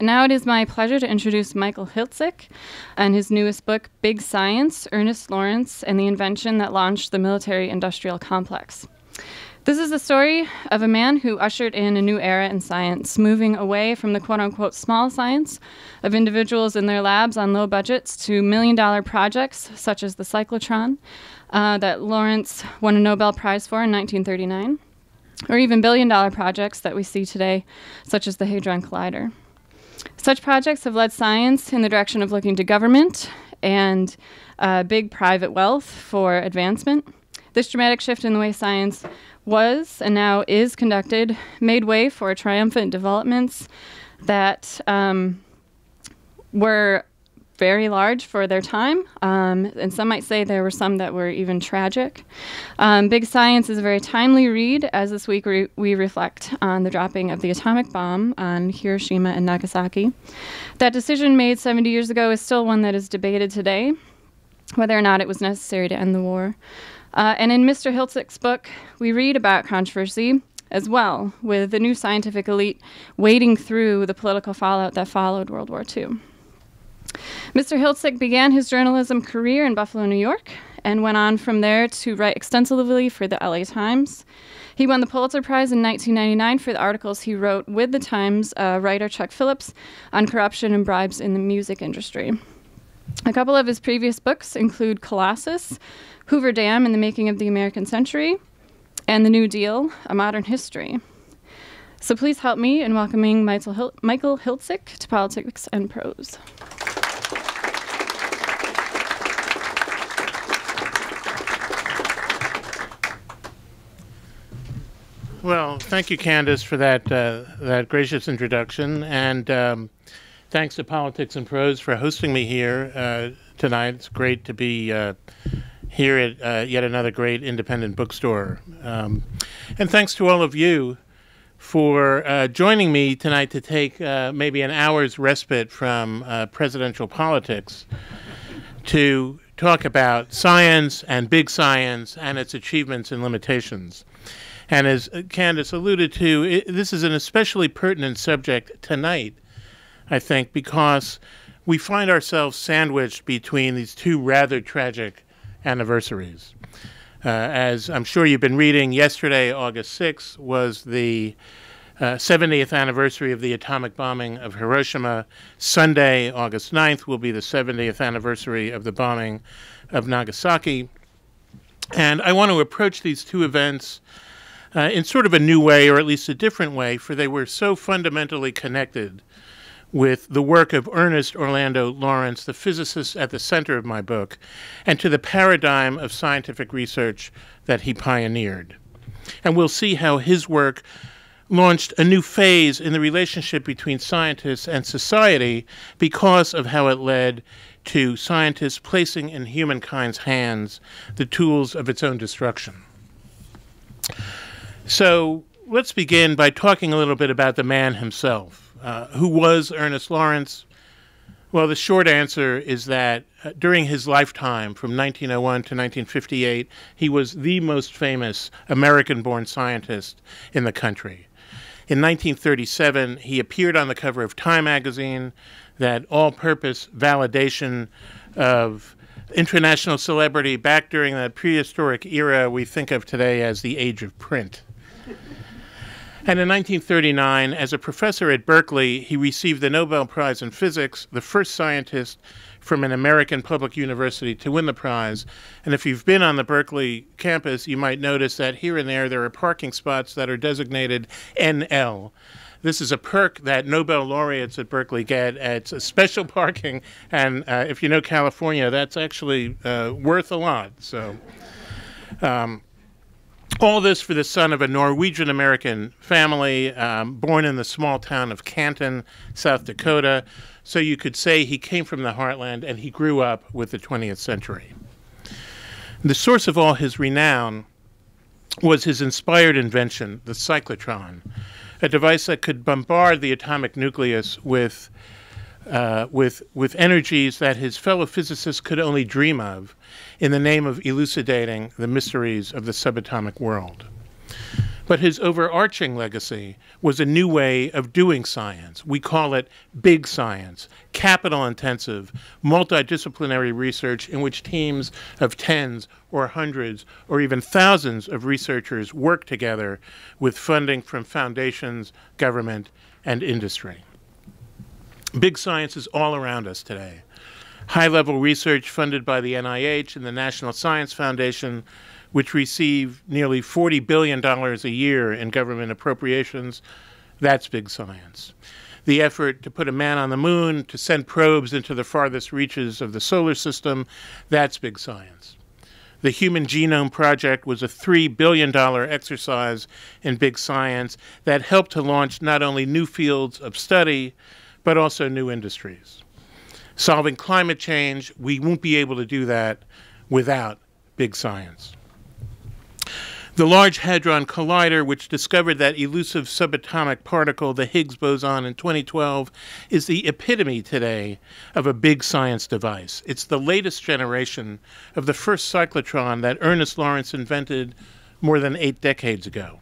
Now it is my pleasure to introduce Michael Hiltzik and his newest book, Big Science Ernest Lawrence and the Invention That Launched the Military Industrial Complex. This is the story of a man who ushered in a new era in science, moving away from the quote unquote small science of individuals in their labs on low budgets to million dollar projects such as the cyclotron uh, that Lawrence won a Nobel Prize for in 1939, or even billion dollar projects that we see today, such as the Hadron Collider. Such projects have led science in the direction of looking to government and uh, big private wealth for advancement. This dramatic shift in the way science was and now is conducted made way for triumphant developments that um, were very large for their time, um, and some might say there were some that were even tragic. Um, Big Science is a very timely read, as this week re- we reflect on the dropping of the atomic bomb on Hiroshima and Nagasaki. That decision made 70 years ago is still one that is debated today, whether or not it was necessary to end the war. Uh, and in Mr. Hiltzik's book, we read about controversy as well, with the new scientific elite wading through the political fallout that followed World War II. Mr. Hiltzik began his journalism career in Buffalo, New York, and went on from there to write extensively for the LA Times. He won the Pulitzer Prize in 1999 for the articles he wrote with the Times uh, writer Chuck Phillips on corruption and bribes in the music industry. A couple of his previous books include Colossus, Hoover Dam and the Making of the American Century, and The New Deal, A Modern History. So please help me in welcoming Michael, Michael Hiltzik to Politics and Prose. Well, thank you, Candace, for that uh, that gracious introduction, and um, thanks to Politics and Prose for hosting me here uh, tonight. It's great to be uh, here at uh, yet another great independent bookstore, um, and thanks to all of you for uh, joining me tonight to take uh, maybe an hour's respite from presidential politics to talk about science and big science and its achievements and limitations. And as Candace alluded to, it, this is an especially pertinent subject tonight, I think, because we find ourselves sandwiched between these two rather tragic anniversaries. Uh, as I'm sure you've been reading, yesterday, August 6th, was the uh, 70th anniversary of the atomic bombing of Hiroshima. Sunday, August 9th, will be the 70th anniversary of the bombing of Nagasaki. And I want to approach these two events uh, in sort of a new way, or at least a different way, for they were so fundamentally connected with the work of Ernest Orlando Lawrence, the physicist at the center of my book, and to the paradigm of scientific research that he pioneered. And we'll see how his work launched a new phase in the relationship between scientists and society because of how it led to scientists placing in humankind's hands the tools of its own destruction. So let's begin by talking a little bit about the man himself. Uh, who was Ernest Lawrence? Well, the short answer is that uh, during his lifetime, from 1901 to 1958, he was the most famous American born scientist in the country. In 1937, he appeared on the cover of Time magazine, that all purpose validation of international celebrity back during that prehistoric era we think of today as the age of print. And in 1939, as a professor at Berkeley, he received the Nobel Prize in Physics, the first scientist from an American public university to win the prize. And if you've been on the Berkeley campus, you might notice that here and there there are parking spots that are designated NL. This is a perk that Nobel laureates at Berkeley get. It's a special parking, and uh, if you know California, that's actually uh, worth a lot. So. Um, all this for the son of a Norwegian American family, um, born in the small town of Canton, South Dakota. So you could say he came from the heartland and he grew up with the 20th century. The source of all his renown was his inspired invention, the cyclotron, a device that could bombard the atomic nucleus with uh, with, with energies that his fellow physicists could only dream of in the name of elucidating the mysteries of the subatomic world. But his overarching legacy was a new way of doing science. We call it big science, capital intensive, multidisciplinary research in which teams of tens or hundreds or even thousands of researchers work together with funding from foundations, government, and industry. Big science is all around us today. High level research funded by the NIH and the National Science Foundation which receive nearly $40 billion a year in government appropriations, that's big science. The effort to put a man on the moon, to send probes into the farthest reaches of the solar system, that's big science. The Human Genome Project was a $3 billion exercise in big science that helped to launch not only new fields of study, but also new industries. Solving climate change, we won't be able to do that without big science. The Large Hadron Collider, which discovered that elusive subatomic particle, the Higgs boson, in 2012, is the epitome today of a big science device. It's the latest generation of the first cyclotron that Ernest Lawrence invented more than eight decades ago.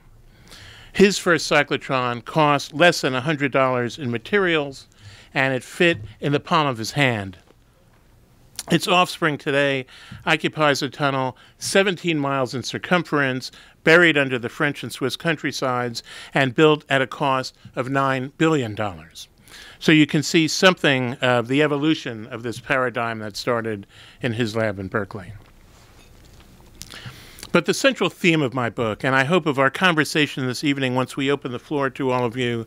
His first cyclotron cost less than $100 in materials, and it fit in the palm of his hand. Its offspring today occupies a tunnel 17 miles in circumference, buried under the French and Swiss countrysides, and built at a cost of $9 billion. So you can see something of the evolution of this paradigm that started in his lab in Berkeley. But the central theme of my book, and I hope of our conversation this evening once we open the floor to all of you,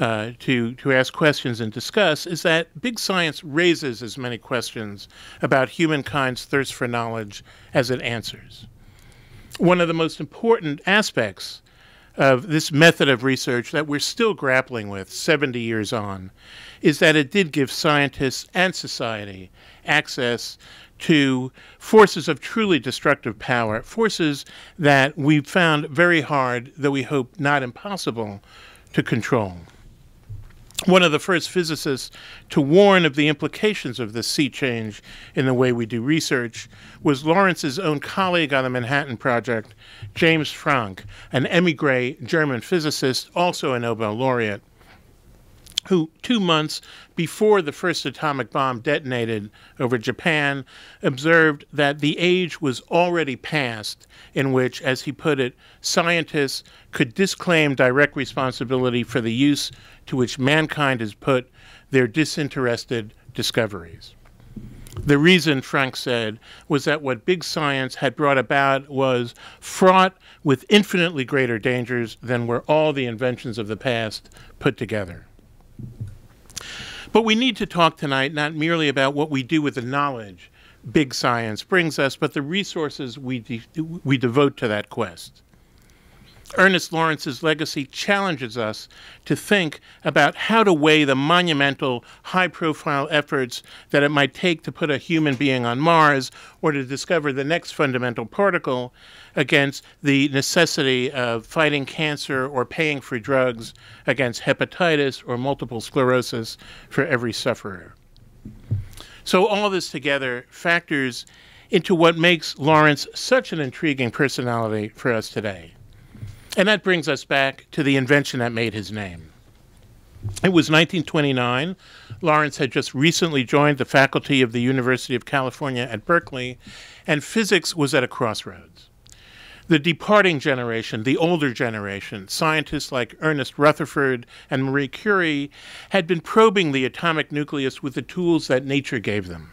uh, to, to ask questions and discuss is that big science raises as many questions about humankind's thirst for knowledge as it answers. One of the most important aspects of this method of research that we're still grappling with 70 years on is that it did give scientists and society access to forces of truly destructive power, forces that we found very hard, though we hope not impossible, to control one of the first physicists to warn of the implications of this sea change in the way we do research was Lawrence's own colleague on the Manhattan Project, James Franck, an emigre German physicist, also a Nobel laureate, who, two months before the first atomic bomb detonated over Japan, observed that the age was already past in which, as he put it, scientists could disclaim direct responsibility for the use to which mankind has put their disinterested discoveries. The reason, Franck said, was that what big science had brought about was fraught with infinitely greater dangers than were all the inventions of the past put together. But we need to talk tonight not merely about what we do with the knowledge big science brings us, but the resources we, de we devote to that quest. Ernest Lawrence's legacy challenges us to think about how to weigh the monumental, high profile efforts that it might take to put a human being on Mars or to discover the next fundamental particle against the necessity of fighting cancer or paying for drugs against hepatitis or multiple sclerosis for every sufferer. So, all this together factors into what makes Lawrence such an intriguing personality for us today. And that brings us back to the invention that made his name. It was 1929. Lawrence had just recently joined the faculty of the University of California at Berkeley, and physics was at a crossroads. The departing generation, the older generation, scientists like Ernest Rutherford and Marie Curie, had been probing the atomic nucleus with the tools that nature gave them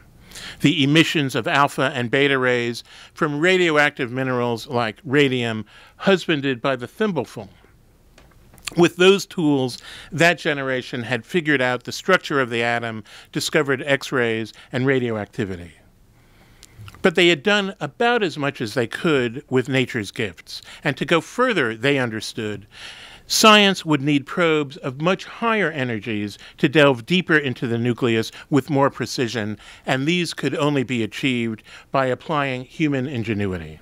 the emissions of alpha and beta rays from radioactive minerals like radium, husbanded by the thimbleful. With those tools, that generation had figured out the structure of the atom, discovered X rays, and radioactivity. But they had done about as much as they could with nature's gifts. And to go further, they understood Science would need probes of much higher energies to delve deeper into the nucleus with more precision, and these could only be achieved by applying human ingenuity.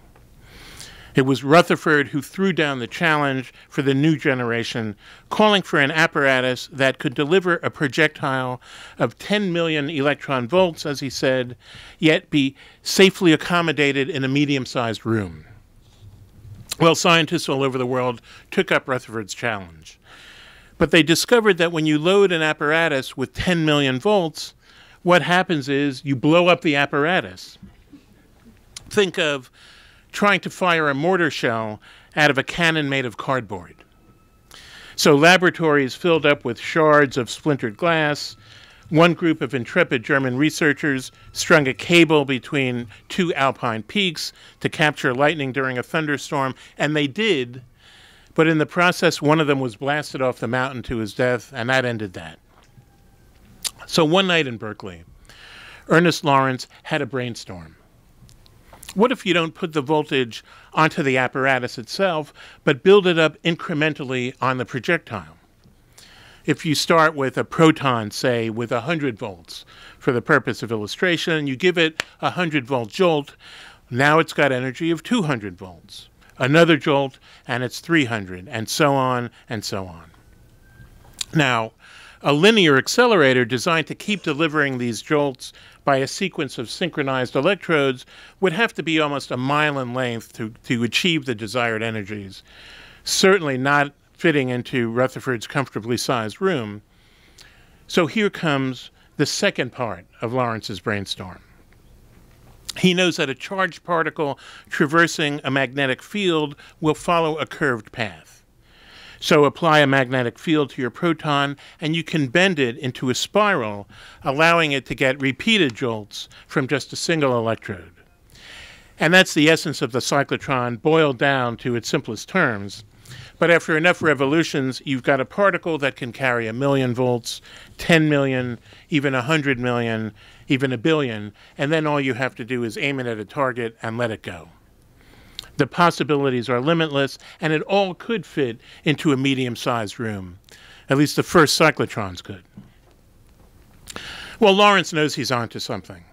It was Rutherford who threw down the challenge for the new generation, calling for an apparatus that could deliver a projectile of 10 million electron volts, as he said, yet be safely accommodated in a medium sized room. Well, scientists all over the world took up Rutherford's challenge. But they discovered that when you load an apparatus with 10 million volts, what happens is you blow up the apparatus. Think of trying to fire a mortar shell out of a cannon made of cardboard. So laboratories filled up with shards of splintered glass. One group of intrepid German researchers strung a cable between two alpine peaks to capture lightning during a thunderstorm, and they did. But in the process, one of them was blasted off the mountain to his death, and that ended that. So one night in Berkeley, Ernest Lawrence had a brainstorm. What if you don't put the voltage onto the apparatus itself, but build it up incrementally on the projectile? If you start with a proton, say, with 100 volts for the purpose of illustration, you give it a 100 volt jolt, now it's got energy of 200 volts. Another jolt, and it's 300, and so on and so on. Now, a linear accelerator designed to keep delivering these jolts by a sequence of synchronized electrodes would have to be almost a mile in length to, to achieve the desired energies. Certainly not fitting into Rutherford's comfortably sized room. So here comes the second part of Lawrence's brainstorm. He knows that a charged particle traversing a magnetic field will follow a curved path. So apply a magnetic field to your proton, and you can bend it into a spiral, allowing it to get repeated jolts from just a single electrode. And that's the essence of the cyclotron boiled down to its simplest terms. But after enough revolutions, you've got a particle that can carry a million volts, 10 million, even 100 million, even a billion, and then all you have to do is aim it at a target and let it go. The possibilities are limitless, and it all could fit into a medium sized room. At least the first cyclotrons could. Well, Lawrence knows he's onto something.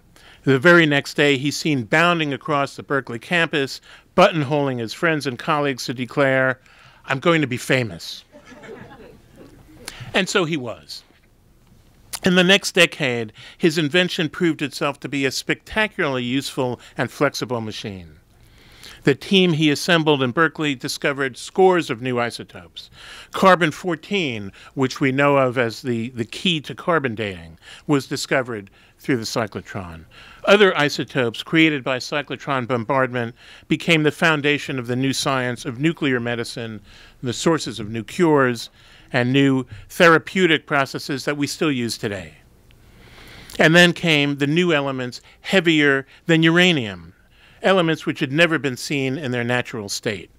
The very next day, he's seen bounding across the Berkeley campus, buttonholing his friends and colleagues to declare, I'm going to be famous. and so he was. In the next decade, his invention proved itself to be a spectacularly useful and flexible machine. The team he assembled in Berkeley discovered scores of new isotopes. Carbon 14, which we know of as the, the key to carbon dating, was discovered through the cyclotron. Other isotopes created by cyclotron bombardment became the foundation of the new science of nuclear medicine, the sources of new cures, and new therapeutic processes that we still use today. And then came the new elements heavier than uranium, elements which had never been seen in their natural state.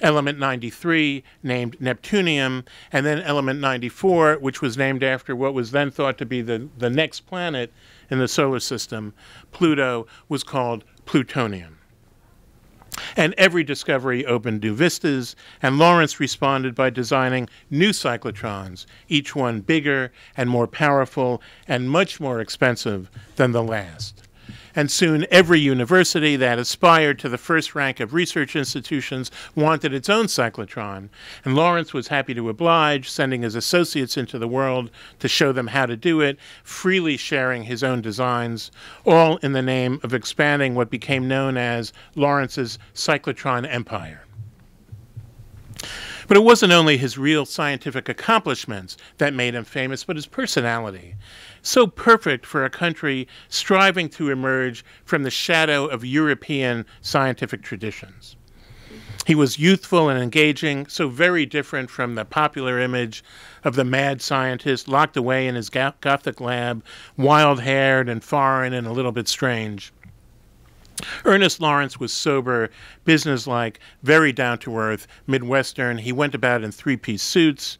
Element 93, named Neptunium, and then element 94, which was named after what was then thought to be the, the next planet in the solar system, Pluto, was called plutonium. And every discovery opened new vistas, and Lawrence responded by designing new cyclotrons, each one bigger and more powerful and much more expensive than the last and soon every university that aspired to the first rank of research institutions wanted its own cyclotron. And Lawrence was happy to oblige, sending his associates into the world to show them how to do it, freely sharing his own designs, all in the name of expanding what became known as Lawrence's cyclotron empire. But it wasn't only his real scientific accomplishments that made him famous, but his personality so perfect for a country striving to emerge from the shadow of European scientific traditions. He was youthful and engaging, so very different from the popular image of the mad scientist locked away in his Gothic lab, wild haired and foreign and a little bit strange. Ernest Lawrence was sober, businesslike, very down to earth, Midwestern. He went about in three piece suits.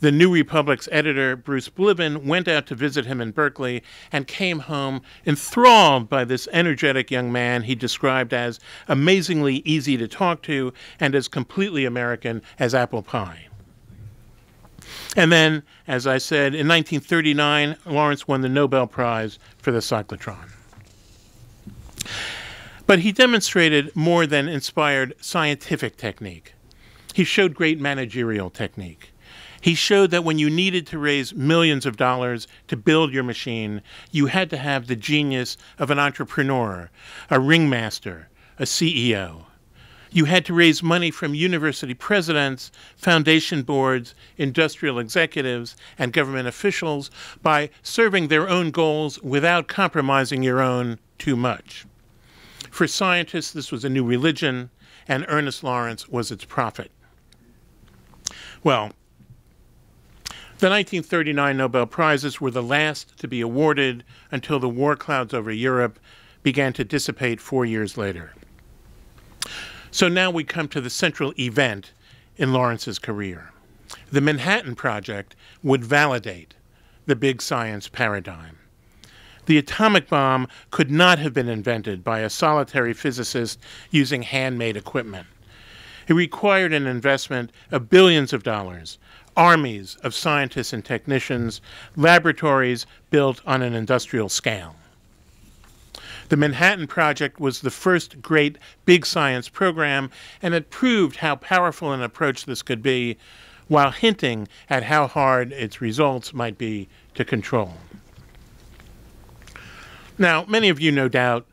The New Republic's editor, Bruce Bliven, went out to visit him in Berkeley and came home enthralled by this energetic young man he described as amazingly easy to talk to and as completely American as apple pie. And then, as I said, in 1939, Lawrence won the Nobel Prize for the cyclotron. But he demonstrated more than inspired scientific technique. He showed great managerial technique. He showed that when you needed to raise millions of dollars to build your machine, you had to have the genius of an entrepreneur, a ringmaster, a CEO. You had to raise money from university presidents, foundation boards, industrial executives, and government officials by serving their own goals without compromising your own too much. For scientists, this was a new religion, and Ernest Lawrence was its prophet. Well, the 1939 Nobel Prizes were the last to be awarded until the war clouds over Europe began to dissipate four years later. So now we come to the central event in Lawrence's career. The Manhattan Project would validate the big science paradigm. The atomic bomb could not have been invented by a solitary physicist using handmade equipment. It required an investment of billions of dollars, armies of scientists and technicians, laboratories built on an industrial scale. The Manhattan Project was the first great big science program, and it proved how powerful an approach this could be while hinting at how hard its results might be to control. Now, many of you, no doubt,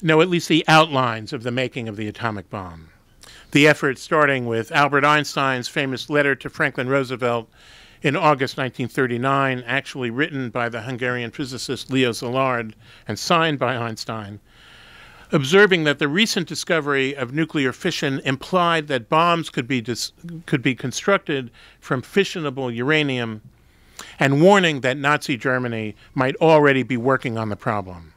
know at least the outlines of the making of the atomic bomb. The effort starting with Albert Einstein's famous letter to Franklin Roosevelt in August 1939, actually written by the Hungarian physicist Leo Szilard and signed by Einstein, observing that the recent discovery of nuclear fission implied that bombs could be, could be constructed from fissionable uranium and warning that Nazi Germany might already be working on the problem.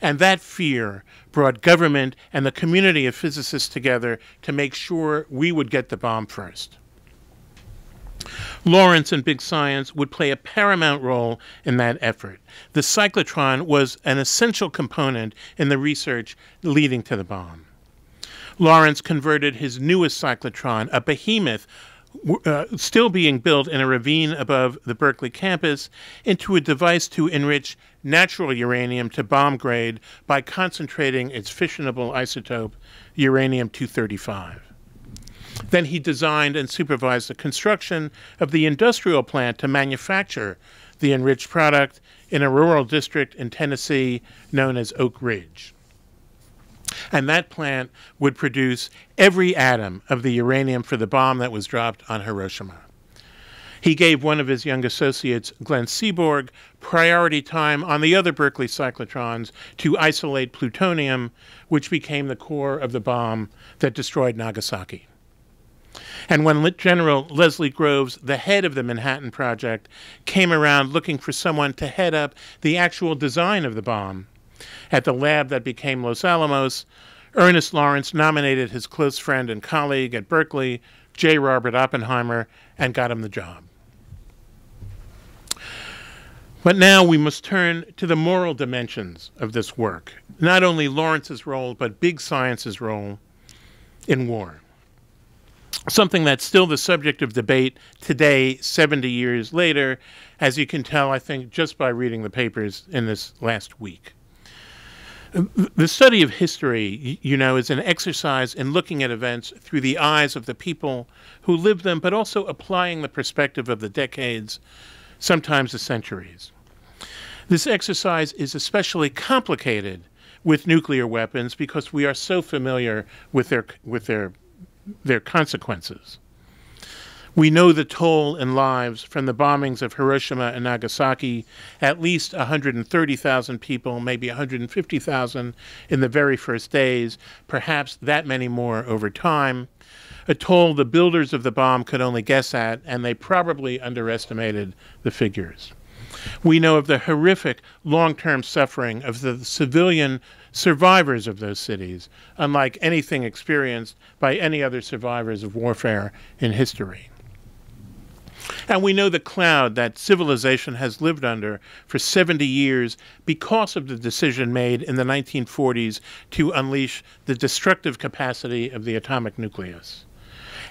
And that fear brought government and the community of physicists together to make sure we would get the bomb first. Lawrence and Big Science would play a paramount role in that effort. The cyclotron was an essential component in the research leading to the bomb. Lawrence converted his newest cyclotron, a behemoth uh, still being built in a ravine above the Berkeley campus, into a device to enrich natural uranium to bomb grade by concentrating its fissionable isotope, uranium 235. Then he designed and supervised the construction of the industrial plant to manufacture the enriched product in a rural district in Tennessee known as Oak Ridge. And that plant would produce every atom of the uranium for the bomb that was dropped on Hiroshima. He gave one of his young associates, Glenn Seaborg, priority time on the other Berkeley cyclotrons to isolate plutonium, which became the core of the bomb that destroyed Nagasaki. And when General Leslie Groves, the head of the Manhattan Project, came around looking for someone to head up the actual design of the bomb, at the lab that became Los Alamos, Ernest Lawrence nominated his close friend and colleague at Berkeley, J. Robert Oppenheimer, and got him the job. But now we must turn to the moral dimensions of this work, not only Lawrence's role, but big science's role in war. Something that's still the subject of debate today, 70 years later, as you can tell, I think, just by reading the papers in this last week. The study of history, you know, is an exercise in looking at events through the eyes of the people who lived them, but also applying the perspective of the decades, sometimes the centuries. This exercise is especially complicated with nuclear weapons because we are so familiar with their, with their, their consequences. We know the toll in lives from the bombings of Hiroshima and Nagasaki, at least 130,000 people, maybe 150,000 in the very first days, perhaps that many more over time. A toll the builders of the bomb could only guess at, and they probably underestimated the figures. We know of the horrific long term suffering of the civilian survivors of those cities, unlike anything experienced by any other survivors of warfare in history. And we know the cloud that civilization has lived under for 70 years because of the decision made in the 1940s to unleash the destructive capacity of the atomic nucleus.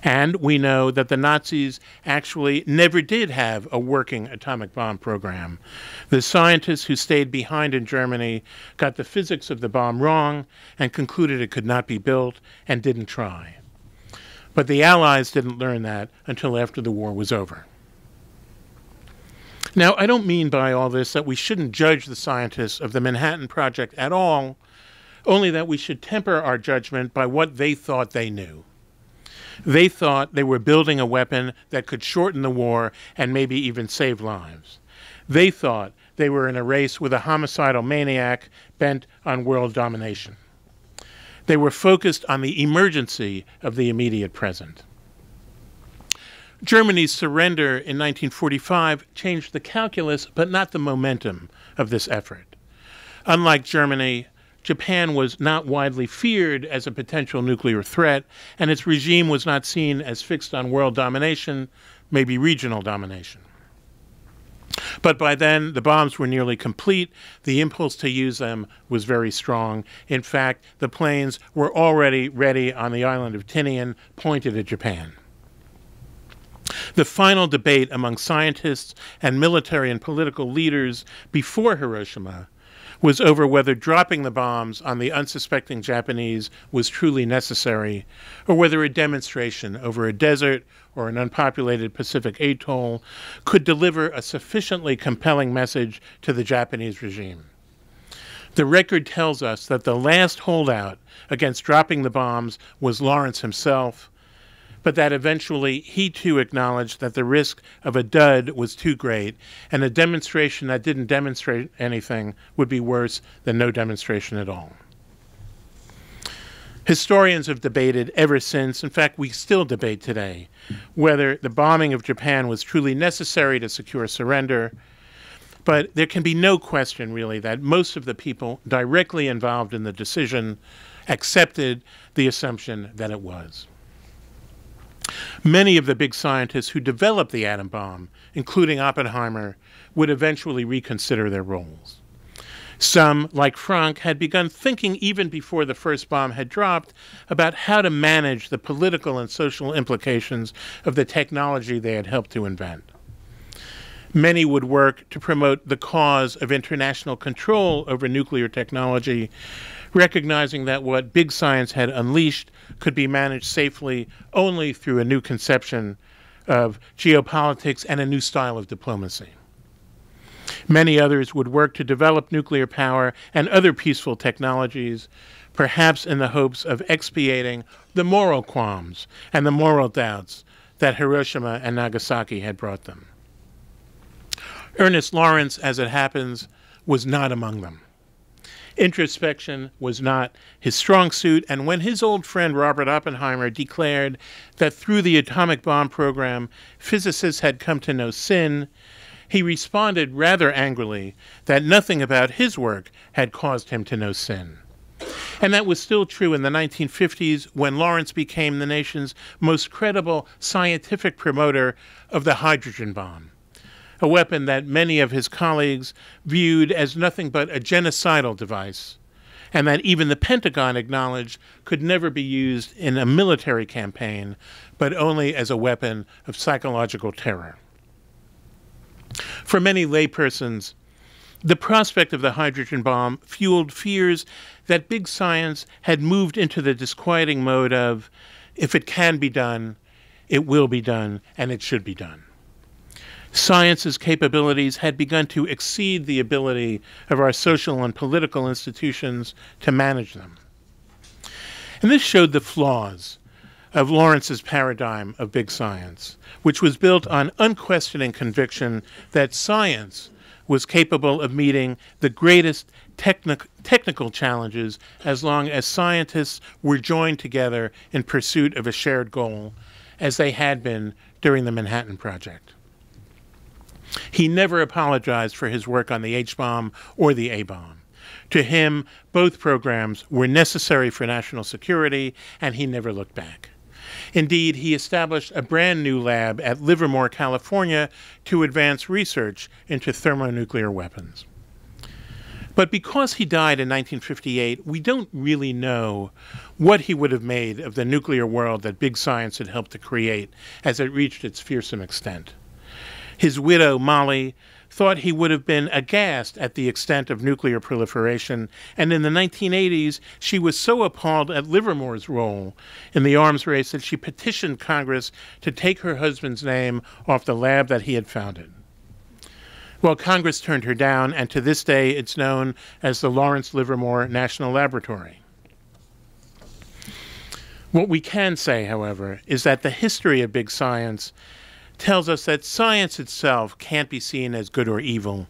And we know that the Nazis actually never did have a working atomic bomb program. The scientists who stayed behind in Germany got the physics of the bomb wrong and concluded it could not be built and didn't try. But the Allies didn't learn that until after the war was over. Now, I don't mean by all this that we shouldn't judge the scientists of the Manhattan Project at all only that we should temper our judgment by what they thought they knew. They thought they were building a weapon that could shorten the war and maybe even save lives. They thought they were in a race with a homicidal maniac bent on world domination. They were focused on the emergency of the immediate present. Germany's surrender in 1945 changed the calculus, but not the momentum of this effort. Unlike Germany, Japan was not widely feared as a potential nuclear threat, and its regime was not seen as fixed on world domination, maybe regional domination. But by then, the bombs were nearly complete. The impulse to use them was very strong. In fact, the planes were already ready on the island of Tinian, pointed at Japan. The final debate among scientists and military and political leaders before Hiroshima was over whether dropping the bombs on the unsuspecting Japanese was truly necessary, or whether a demonstration over a desert or an unpopulated Pacific atoll could deliver a sufficiently compelling message to the Japanese regime. The record tells us that the last holdout against dropping the bombs was Lawrence himself, but that eventually he too acknowledged that the risk of a dud was too great, and a demonstration that didn't demonstrate anything would be worse than no demonstration at all. Historians have debated ever since, in fact, we still debate today, whether the bombing of Japan was truly necessary to secure surrender. But there can be no question, really, that most of the people directly involved in the decision accepted the assumption that it was. Many of the big scientists who developed the atom bomb, including Oppenheimer, would eventually reconsider their roles. Some, like Franck, had begun thinking even before the first bomb had dropped about how to manage the political and social implications of the technology they had helped to invent. Many would work to promote the cause of international control over nuclear technology recognizing that what big science had unleashed could be managed safely only through a new conception of geopolitics and a new style of diplomacy. Many others would work to develop nuclear power and other peaceful technologies, perhaps in the hopes of expiating the moral qualms and the moral doubts that Hiroshima and Nagasaki had brought them. Ernest Lawrence, as it happens, was not among them. Introspection was not his strong suit, and when his old friend Robert Oppenheimer declared that through the atomic bomb program physicists had come to know sin, he responded rather angrily that nothing about his work had caused him to know sin. And that was still true in the 1950s when Lawrence became the nation's most credible scientific promoter of the hydrogen bomb a weapon that many of his colleagues viewed as nothing but a genocidal device, and that even the Pentagon acknowledged could never be used in a military campaign, but only as a weapon of psychological terror. For many laypersons, the prospect of the hydrogen bomb fueled fears that big science had moved into the disquieting mode of if it can be done, it will be done, and it should be done science's capabilities had begun to exceed the ability of our social and political institutions to manage them. And this showed the flaws of Lawrence's paradigm of big science, which was built on unquestioning conviction that science was capable of meeting the greatest techni- technical challenges as long as scientists were joined together in pursuit of a shared goal, as they had been during the Manhattan Project. He never apologized for his work on the H bomb or the A bomb. To him, both programs were necessary for national security, and he never looked back. Indeed, he established a brand new lab at Livermore, California, to advance research into thermonuclear weapons. But because he died in 1958, we don't really know what he would have made of the nuclear world that big science had helped to create as it reached its fearsome extent. His widow, Molly, thought he would have been aghast at the extent of nuclear proliferation, and in the 1980s, she was so appalled at Livermore's role in the arms race that she petitioned Congress to take her husband's name off the lab that he had founded. Well, Congress turned her down, and to this day it's known as the Lawrence Livermore National Laboratory. What we can say, however, is that the history of big science tells us that science itself can't be seen as good or evil.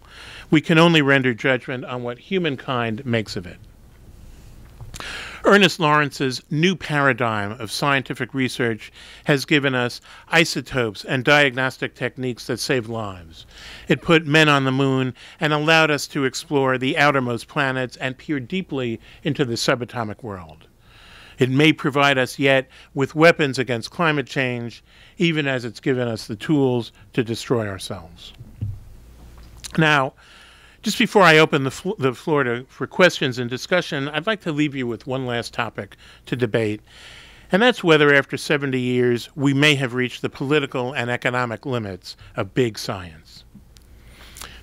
We can only render judgment on what humankind makes of it. Ernest Lawrence's new paradigm of scientific research has given us isotopes and diagnostic techniques that save lives. It put men on the moon and allowed us to explore the outermost planets and peer deeply into the subatomic world. It may provide us yet with weapons against climate change, even as it's given us the tools to destroy ourselves. Now, just before I open the, fl the floor to, for questions and discussion, I'd like to leave you with one last topic to debate, and that's whether after 70 years we may have reached the political and economic limits of big science.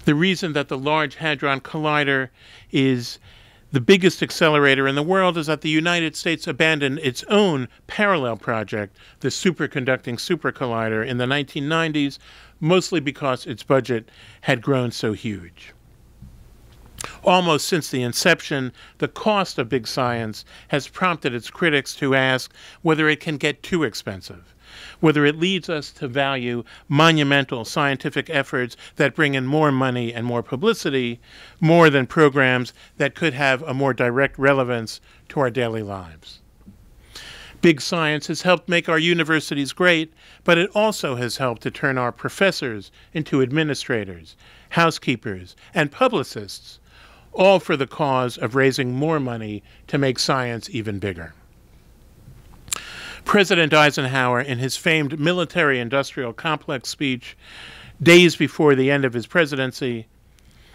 The reason that the Large Hadron Collider is the biggest accelerator in the world is that the United States abandoned its own parallel project, the Superconducting Super Collider, in the 1990s, mostly because its budget had grown so huge. Almost since the inception, the cost of big science has prompted its critics to ask whether it can get too expensive whether it leads us to value monumental scientific efforts that bring in more money and more publicity more than programs that could have a more direct relevance to our daily lives. Big science has helped make our universities great, but it also has helped to turn our professors into administrators, housekeepers, and publicists, all for the cause of raising more money to make science even bigger. President Eisenhower, in his famed military industrial complex speech days before the end of his presidency,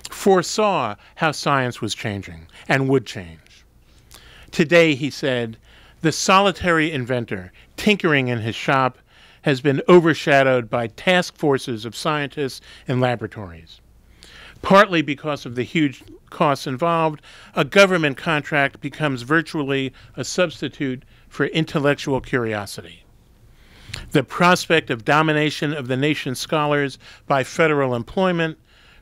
foresaw how science was changing and would change. Today, he said, the solitary inventor tinkering in his shop has been overshadowed by task forces of scientists in laboratories. Partly because of the huge costs involved, a government contract becomes virtually a substitute for intellectual curiosity. The prospect of domination of the nation's scholars by federal employment,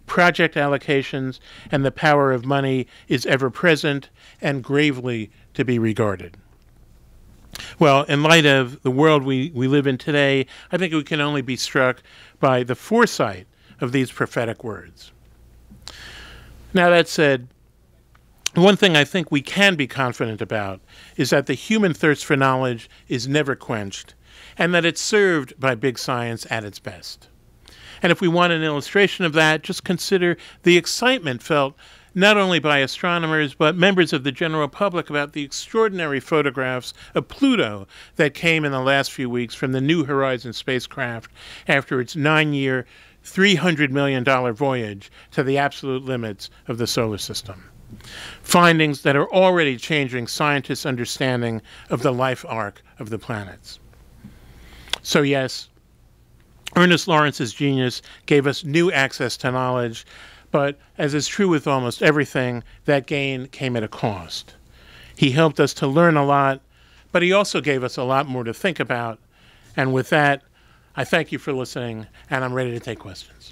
project allocations, and the power of money is ever present and gravely to be regarded. Well, in light of the world we, we live in today, I think we can only be struck by the foresight of these prophetic words. Now, that said, one thing I think we can be confident about is that the human thirst for knowledge is never quenched, and that it's served by big science at its best. And if we want an illustration of that, just consider the excitement felt not only by astronomers but members of the general public about the extraordinary photographs of Pluto that came in the last few weeks from the New Horizons spacecraft after its nine year, $300 million voyage to the absolute limits of the solar system findings that are already changing scientists' understanding of the life arc of the planets. So, yes, Ernest Lawrence's genius gave us new access to knowledge, but as is true with almost everything, that gain came at a cost. He helped us to learn a lot, but he also gave us a lot more to think about. And with that, I thank you for listening, and I'm ready to take questions.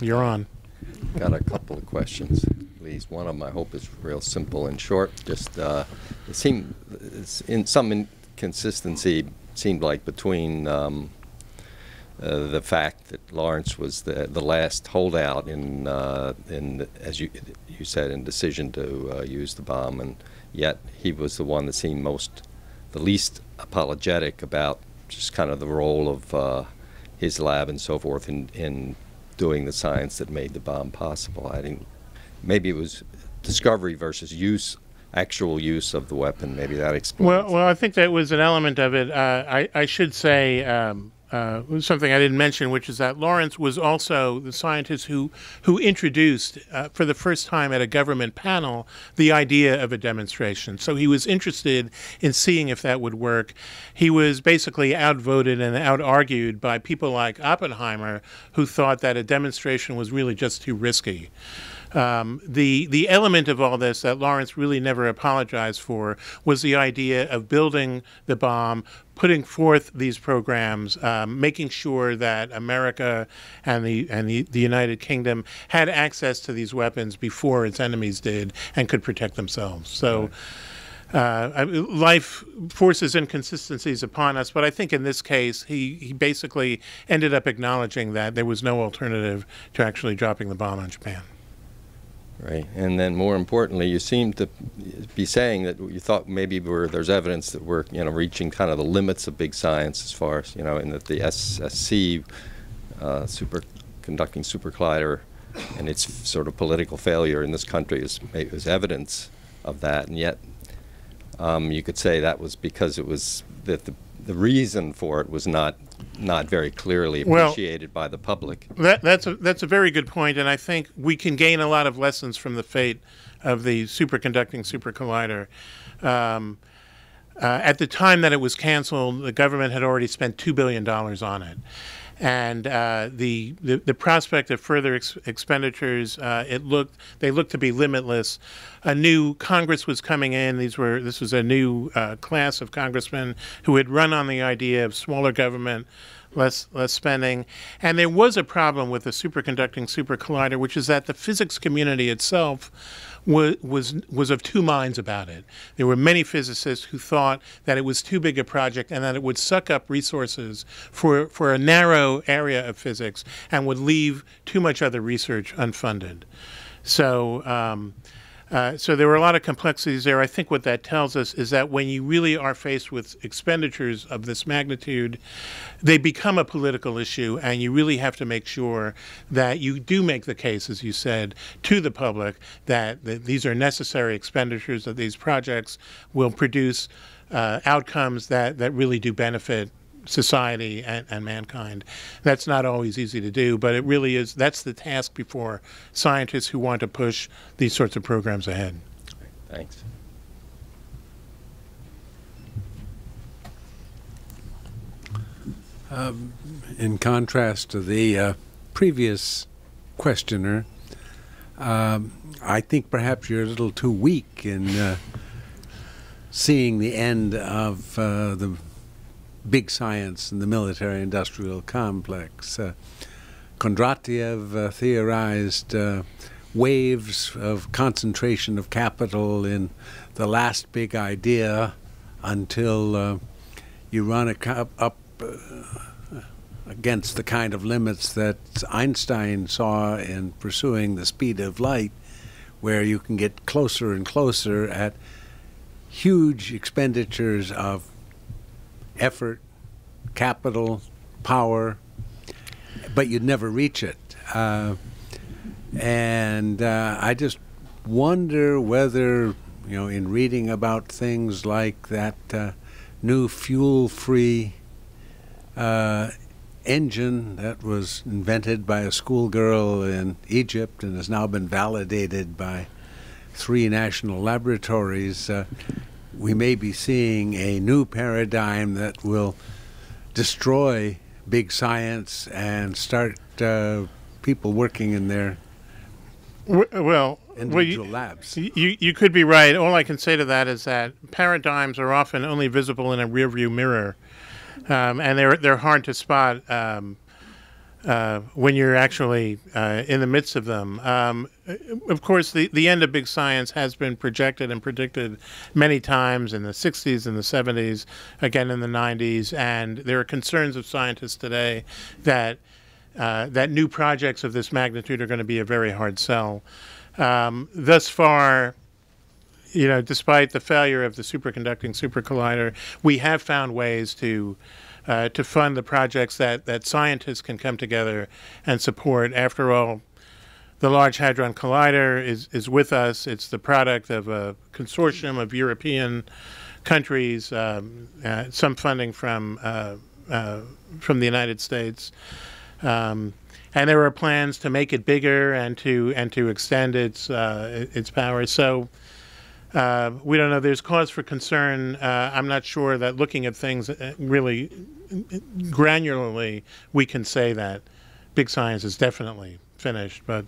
You're on. Got a couple of questions, please. One of them I hope is real simple and short. Just uh, it seemed in some inconsistency seemed like between um, uh, the fact that Lawrence was the the last holdout in uh, in as you you said in decision to uh, use the bomb, and yet he was the one that seemed most the least apologetic about just kind of the role of uh, his lab and so forth in in doing the science that made the bomb possible. I think maybe it was discovery versus use, actual use of the weapon. Maybe that explains. Well, well, I think that was an element of it. Uh, I, I should say, um, uh, something I didn't mention, which is that Lawrence was also the scientist who who introduced, uh, for the first time at a government panel, the idea of a demonstration. So he was interested in seeing if that would work. He was basically outvoted and out-argued by people like Oppenheimer, who thought that a demonstration was really just too risky. Um, the the element of all this that Lawrence really never apologized for was the idea of building the bomb, putting forth these programs, um, making sure that America and the and the, the, United Kingdom had access to these weapons before its enemies did and could protect themselves. So. Uh, life forces inconsistencies upon us, but I think in this case, he, he basically ended up acknowledging that there was no alternative to actually dropping the bomb on Japan. Right, and then more importantly, you seem to be saying that you thought maybe there's evidence that we're you know reaching kind of the limits of big science as far as you know, and that the SSC uh, superconducting super collider and its sort of political failure in this country is is evidence of that, and yet um, you could say that was because it was that the the reason for it was not not very clearly appreciated well, by the public. That, that's a, that's a very good point, and I think we can gain a lot of lessons from the fate of the superconducting super collider. Um, uh, at the time that it was canceled, the government had already spent two billion dollars on it, and uh, the, the, the prospect of further ex expenditures uh, it looked they looked to be limitless. A new Congress was coming in. These were this was a new uh, class of congressmen who had run on the idea of smaller government, less less spending, and there was a problem with the superconducting super collider, which is that the physics community itself was, was, was of two minds about it. There were many physicists who thought that it was too big a project and that it would suck up resources for, for a narrow area of physics and would leave too much other research unfunded. So um, uh, so there were a lot of complexities there. I think what that tells us is that when you really are faced with expenditures of this magnitude, they become a political issue, and you really have to make sure that you do make the case, as you said, to the public that, that these are necessary expenditures, that these projects will produce uh, outcomes that, that really do benefit society and, and, mankind. That's not always easy to do, but it really is. That's the task before scientists who want to push these sorts of programs ahead. Thanks. Um, in contrast to the uh, previous questioner, um, I think perhaps you're a little too weak in uh, seeing the end of uh, the big science and the military industrial complex. Uh, Kondratiev uh, theorized uh, waves of concentration of capital in the last big idea until uh, you run up, up uh, against the kind of limits that Einstein saw in pursuing the speed of light, where you can get closer and closer at huge expenditures of effort, capital, power, but you'd never reach it. Uh, and uh, I just wonder whether, you know, in reading about things like that uh, new fuel free uh, engine that was invented by a schoolgirl in Egypt and has now been validated by three national laboratories, uh, we may be seeing a new paradigm that will destroy big science and start uh, people working in their well individual well, you, labs. You, you could be right. All I can say to that is that paradigms are often only visible in a rearview mirror, um, and they're they're hard to spot. Um, uh, when you're actually uh, in the midst of them. Um, of course, the, the end of big science has been projected and predicted many times in the 60s and the 70s, again in the 90s, and there are concerns of scientists today that uh, that new projects of this magnitude are going to be a very hard sell. Um, thus far, you know, despite the failure of the superconducting super collider, we have found ways to uh, to fund the projects that, that scientists can come together and support. After all, the Large Hadron Collider is, is with us. It's the product of a consortium of European countries, um, uh, some funding from uh, uh, from the United States. Um, and there were plans to make it bigger and to and to extend its uh, its powers. So uh, we don't know. There's cause for concern. Uh, I'm not sure that looking at things really granularly, we can say that big science is definitely finished. But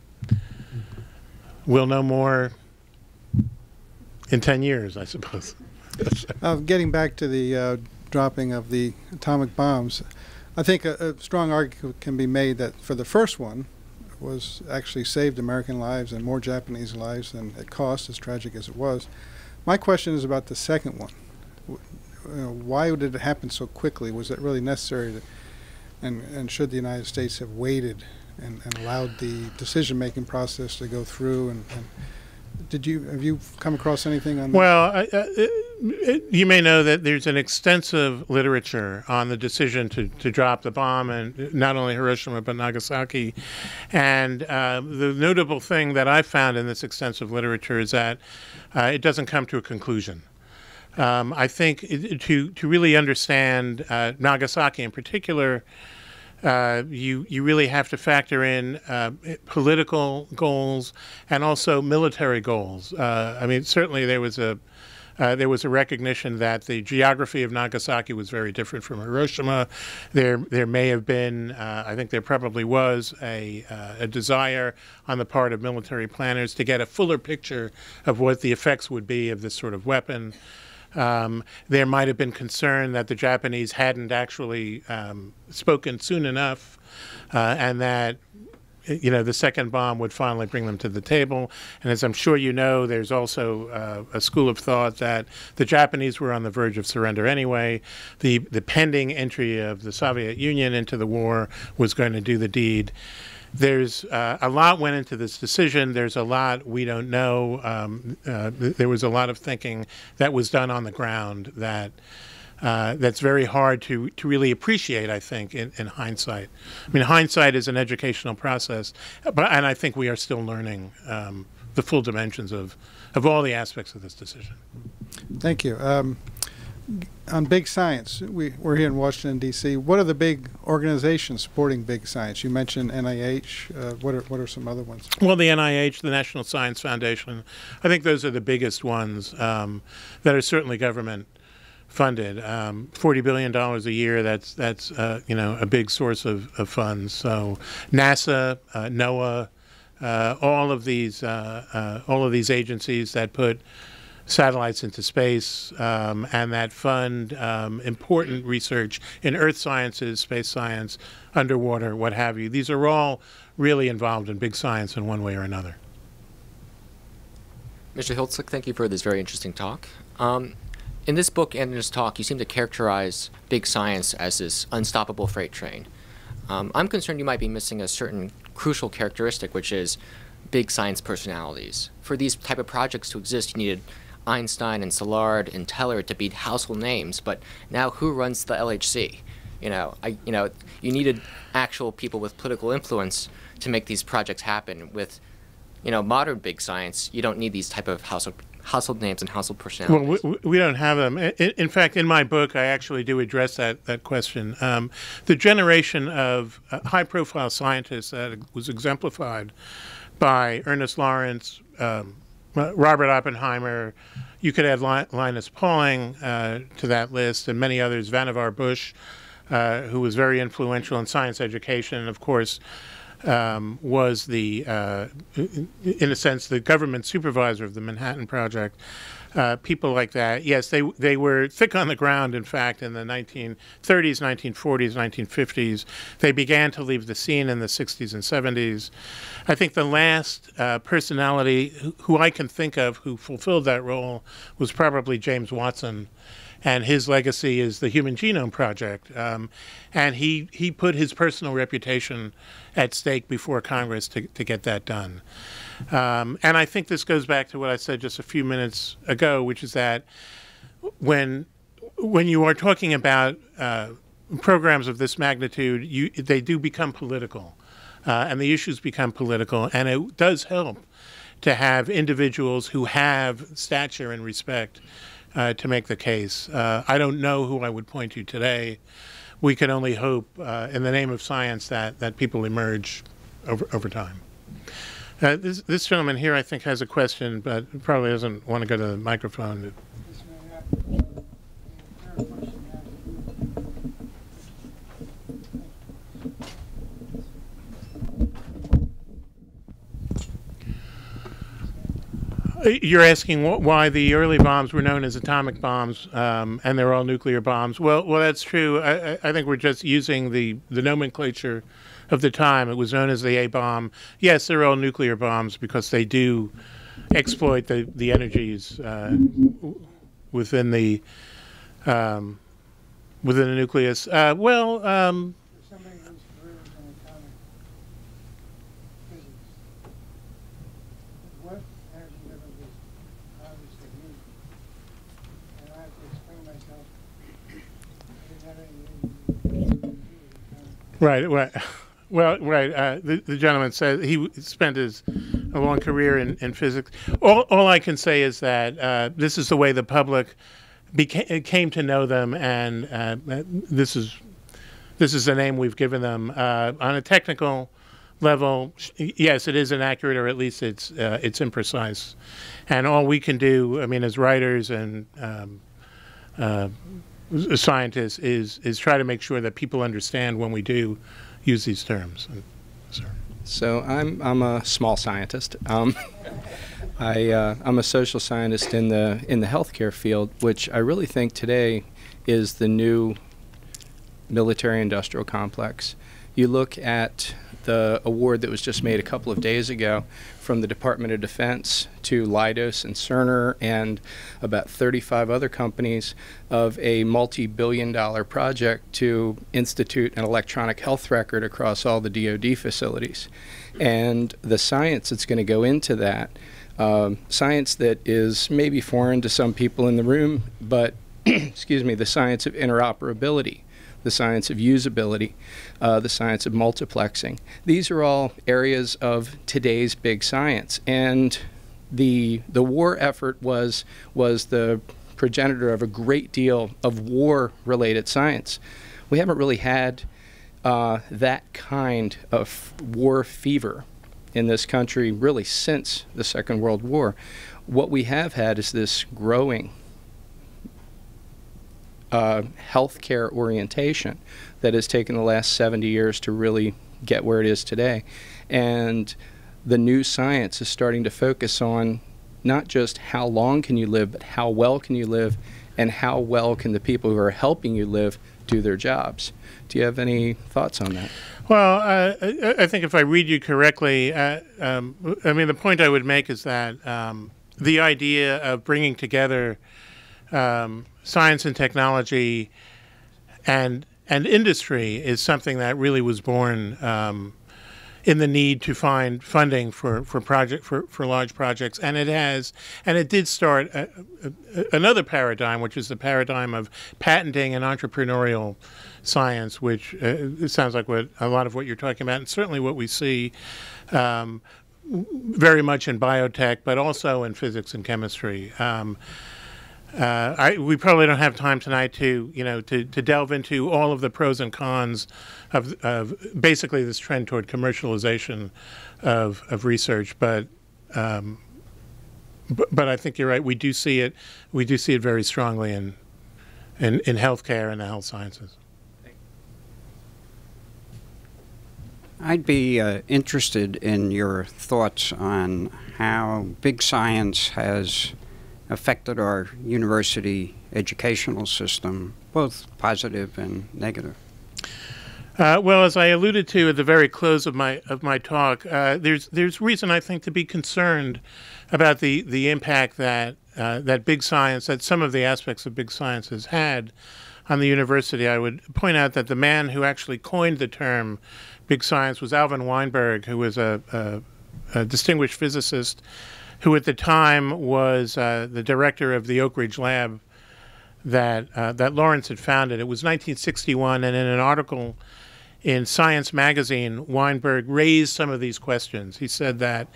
we'll know more in 10 years, I suppose. Uh, getting back to the uh, dropping of the atomic bombs, I think a, a, strong argument can be made that for the first one, was actually saved American lives and more Japanese lives than it cost, as tragic as it was. My question is about the second one. why did it happen so quickly? Was it really necessary? To, and, and should the United States have waited and, and allowed the decision-making process to go through and, and did you have you come across anything on? Well, I, uh, it, you may know that there's an extensive literature on the decision to, to drop the bomb, and not only Hiroshima but Nagasaki. And uh, the notable thing that I found in this extensive literature is that uh, it doesn't come to a conclusion. Um, I think it, to to really understand uh, Nagasaki in particular uh, you you really have to factor in uh, political goals and also military goals. Uh, I mean, certainly there was a uh, there was a recognition that the geography of Nagasaki was very different from Hiroshima. There, there may have been, uh, I think there probably was a, uh, a desire on the part of military planners to get a fuller picture of what the effects would be of this sort of weapon. Um, there might have been concern that the Japanese hadn't actually um, spoken soon enough, uh, and that you know the second bomb would finally bring them to the table. And as I'm sure you know, there's also uh, a school of thought that the Japanese were on the verge of surrender anyway. The the pending entry of the Soviet Union into the war was going to do the deed there's uh, a lot went into this decision. There's a lot we don't know. Um, uh, there was a lot of thinking that was done on the ground that uh, that's very hard to to really appreciate. I think in, in, hindsight. I mean, hindsight is an educational process, but and I think we are still learning um, the full dimensions of of all the aspects of this decision. Thank you. Um, on big science, we, we're here in Washington D.C. What are the big organizations supporting big science? You mentioned NIH. Uh, what are what are some other ones? Well, the NIH, the National Science Foundation. I think those are the biggest ones um, that are certainly government funded. Um, Forty billion dollars a year. That's that's uh, you know a big source of, of funds. So NASA, uh, NOAA, uh, all of these uh, uh, all of these agencies that put satellites into space um, and that fund um, important research in earth sciences, space science, underwater, what have you. These are all really involved in big science in one way or another. Mr. Hiltzik, thank you for this very interesting talk. Um, in this book and in this talk, you seem to characterize big science as this unstoppable freight train. Um, I'm concerned you might be missing a certain crucial characteristic, which is big science personalities. For these type of projects to exist, you needed Einstein and Szilard and Teller to be household names, but now who runs the LHC? You know, I, you know, you needed actual people with political influence to make these projects happen. With, you know, modern big science, you don't need these type of household household names and household personalities. Well, we, we don't have them. In, in, fact, in my book, I actually do address that that question. Um, the generation of uh, high-profile scientists that was exemplified by Ernest Lawrence, um, Robert Oppenheimer. You could add Linus Pauling uh, to that list, and many others. Vannevar Bush, uh, who was very influential in science education, and of course. Um, was the, uh, in a sense, the government supervisor of the Manhattan Project uh, people like that. Yes, they they were thick on the ground. In fact, in the 1930s, 1940s, 1950s, they began to leave the scene in the 60s and 70s. I think the last uh, personality who, who I can think of who fulfilled that role was probably James Watson and his legacy is the Human Genome Project. Um, and he, he put his personal reputation at stake before Congress to, to get that done. Um, and I think this goes back to what I said just a few minutes ago, which is that when when you are talking about uh, programs of this magnitude, you, they do become political, uh, and the issues become political, and it does help to have individuals who have stature and respect uh, to make the case. Uh, I don't know who I would point to today we can only hope, uh, in the name of science, that that people emerge over over time. Uh, this this gentleman here, I think, has a question, but probably doesn't want to go to the microphone. You're asking wh- why the early bombs were known as atomic bombs, um, and they're all nuclear bombs. Well, well, that's true. I, I- I think we're just using the, the nomenclature of the time. It was known as the A bomb. Yes, they're all nuclear bombs because they do exploit the the energies uh, within the um, within the nucleus. Uh, well, um, Somebody whose career is in atomic physics. What energy level is obviously needed? And I have to explain myself. I didn't have any. any- Right, right. Well, right. Uh, the, the gentleman said he spent his a long career in, in physics. All, all I can say is that uh, this is the way the public became, came to know them, and uh, this is this is the name we've given them. Uh, on a technical level, yes, it is inaccurate, or at least it's uh, it's imprecise. And all we can do, I mean, as writers and um, uh, scientists, is is try to make sure that people understand when we do use these terms. Sir. So I'm I'm a small scientist. Um, I uh, I'm a social scientist in the in the healthcare field, which I really think today is the new military-industrial complex. You look at the award that was just made a couple of days ago from the Department of Defense to Leidos and Cerner and about 35 other companies of a multi-billion dollar project to institute an electronic health record across all the DoD facilities. And the science that's going to go into that, um, science that is maybe foreign to some people in the room, but excuse me, the science of interoperability, the science of usability, uh, the science of multiplexing. These are all areas of today's big science, and the the war effort was was the progenitor of a great deal of war-related science. We haven't really had uh, that kind of war fever in this country really since the Second World War. What we have had is this growing uh, healthcare orientation that has taken the last 70 years to really get where it is today. And the new science is starting to focus on not just how long can you live, but how well can you live, and how well can the people who are helping you live do their jobs. Do you have any thoughts on that? Well, uh, I, think if I read you correctly, uh, um, I mean, the point I would make is that um, the idea of bringing together um, science and technology and and industry is something that really was born um, in the need to find funding for, for project for, for large projects, and it has, and it did start a, a, another paradigm, which is the paradigm of patenting and entrepreneurial science, which uh, it sounds like what a lot of what you're talking about, and certainly what we see. Um, very much in biotech, but also in physics and chemistry. Um, uh, I, we probably don't have time tonight to, you know, to, to delve into all of the pros and cons of, of basically this trend toward commercialization of, of research. But, um, but, I think you're right. We do see it. We do see it very strongly in, in, in healthcare and the health sciences. I'd be uh, interested in your thoughts on how big science has affected our university educational system, both positive and negative. Uh, well, as I alluded to at the very close of my of my talk, uh, there's there's reason I think to be concerned about the the impact that uh, that big science, that some of the aspects of big science has had on the university. I would point out that the man who actually coined the term big science was Alvin Weinberg, who was a, a, a distinguished physicist who at the time was uh, the director of the Oak Ridge Lab that uh, that Lawrence had founded. It was 1961, and in an article in Science magazine, Weinberg raised some of these questions. He said that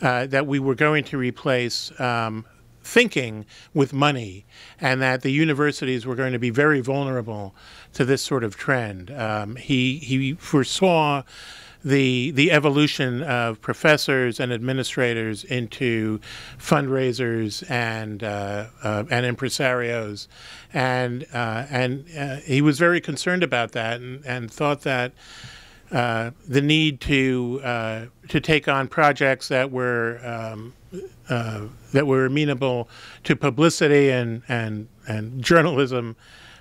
uh, that we were going to replace um, thinking with money, and that the universities were going to be very vulnerable to this sort of trend. Um, he he foresaw the the evolution of professors and administrators into fundraisers and uh, uh, and impresarios, and uh, and uh, he was very concerned about that and, and thought that. Uh, the need to uh, to take on projects that were um, that were amenable to publicity and and and journalism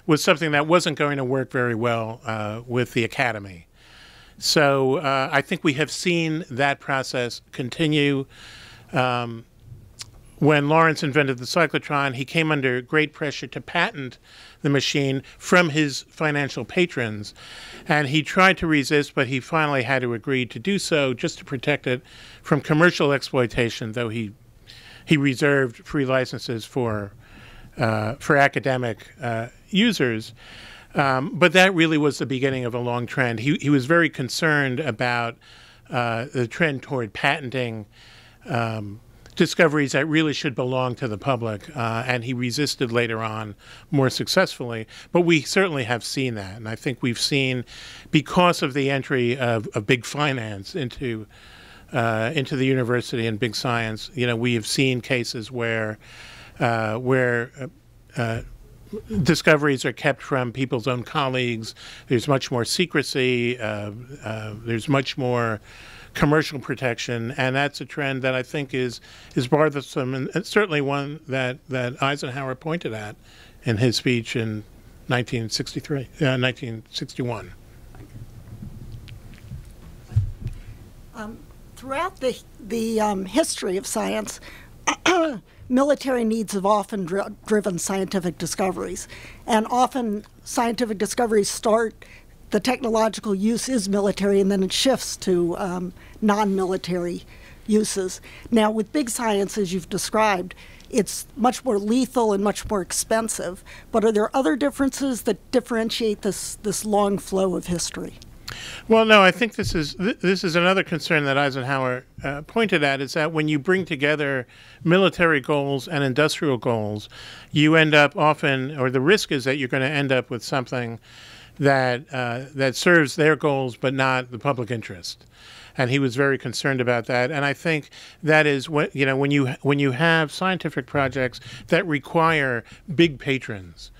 was something that wasn't going to work very well with the academy. So uh, I think we have seen that process continue. Um, when Lawrence invented the cyclotron, he came under great pressure to patent the machine from his financial patrons. And he tried to resist, but he finally had to agree to do so just to protect it from commercial exploitation, though he, he reserved free licenses for, uh, for academic uh, users. Um, but that really was the beginning of a long trend. He, he was very concerned about uh, the trend toward patenting um, discoveries that really should belong to the public, uh, and he resisted later on more successfully. But we certainly have seen that, and I think we've seen, because of the entry of, of big finance into uh, into the university and big science, you know, we have seen cases where uh, where uh, uh, discoveries are kept from people's own colleagues. There's much more secrecy. Uh, uh, there's much more commercial protection, and that's a trend that I think is is bothersome, and certainly one that that Eisenhower pointed at in his speech in 1963, uh, 1961. Um, throughout the the um, history of science. Military needs have often dri- driven scientific discoveries, and often scientific discoveries start. The technological use is military, and then it shifts to um, non-military uses. Now, with big science, as you've described, it's much more lethal and much more expensive. But are there other differences that differentiate this this long flow of history? Well, no, I think this is th- this is another concern that Eisenhower uh, pointed at is that when you bring together military goals and industrial goals, you end up often, or the risk is that you're going to end up with something that uh, that serves their goals but not the public interest. And he was very concerned about that. And I think that is what you know when you when you have scientific projects that require big patrons.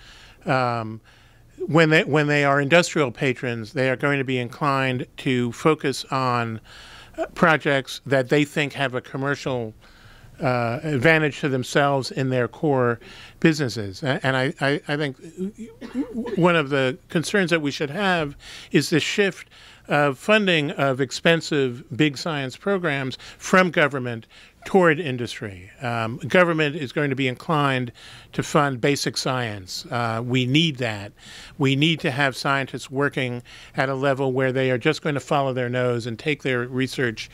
Um, when they when they are industrial patrons, they are going to be inclined to focus on uh, projects that they think have a commercial uh, advantage to themselves in their core businesses. And I, I, I, think one of the concerns that we should have is the shift funding of expensive big science programs from government toward industry. Um, government is going to be inclined to fund basic science. Uh, we need that. We need to have scientists working at a level where they are just going to follow their nose and take their research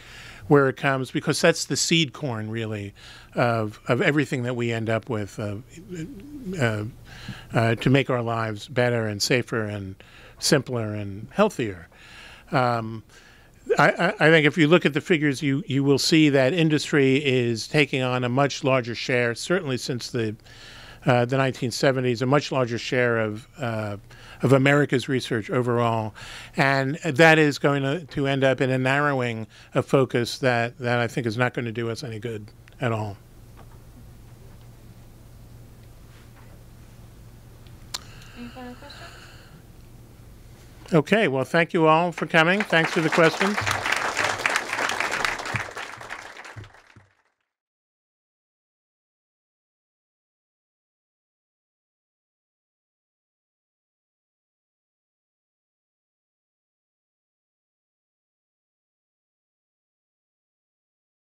where it comes, because that's the seed corn, really, of, of everything that we end up with uh, uh, uh to make our lives better and safer and simpler and healthier. Um, I, I, think if you look at the figures, you, you will see that industry is taking on a much larger share, certainly since the uh, the 1970s, a much larger share of uh, of America's research overall, and that is going to, to end up in a narrowing of focus that, that I think is not going to do us any good at all. Okay, well, thank you all for coming. Thanks for the questions.